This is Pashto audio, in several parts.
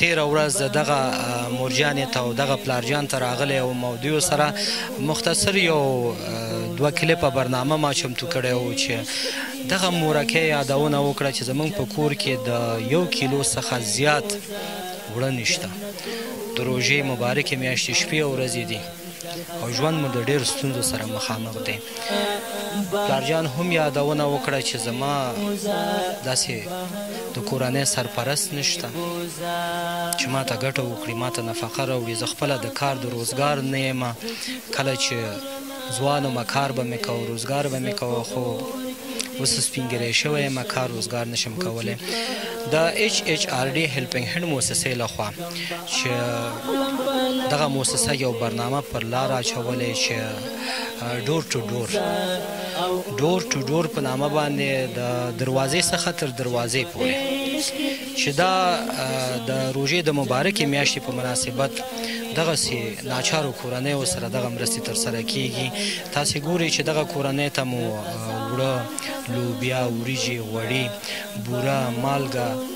تېره ورځ دغه مورجانې ته او دغه پلارجان ته راغلی وم او دوی سره مختصر یو دوه کلیپه برنامه ما چمتو کړی و چې دغه مورکۍ یادونه وکړه چې زمونږ په کور کې د یو کیلو څخه زیات وړه نشته د روژې مبارکې میاشتې شپې او ورځې دي او ژوند مو د ډېرو ستونزو سره مخامخ دی. پلارجان هم یادونه وکړه چې زما داسې د کورنۍ سرپرست نشته چې ما ته ګټه وکړي، ما ته نفقه راوړي، زه خپله د کار د روزګار نه یم، کله چې ځوان وم کار به مې کاوه، روزګار به مې کاوه، خو اوس سپین ږیری شوی یم، کار روزګار نشم کولی. د HHRD هیلپنګ هینډ موسسې له خوا. چې دغه موسسه یو برنامه پر لار اچولې چې ډور ټو ډور ډور ټو ډور په نامه باندې د دروازې څخه تر دروازې پورې چې دا د روژې د مبارکې میاشتې په مناسبت دغه سي ناچارو کورنۍ او سره دغه مرستې تر سره کیږي تاسو ګوري چې دغه کورنۍ ته مو وړه لوبیا وریجې وړي بوره مالګه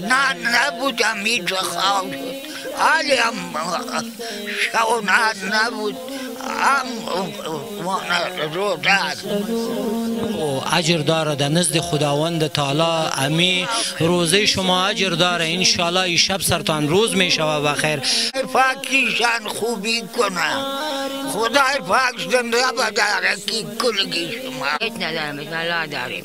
نان نبود همینجا خالی حالی هم شونات نبود هم روزت او اجر داره در نزد خداوند تعالی امی روزه شما اجر داره انشالله ای شب سرتان روز می شود بخیر پاکیشان خوبی کنه خدای پاک زنده بداره کی کلگی شما هیچ ندارم بسم الله داریم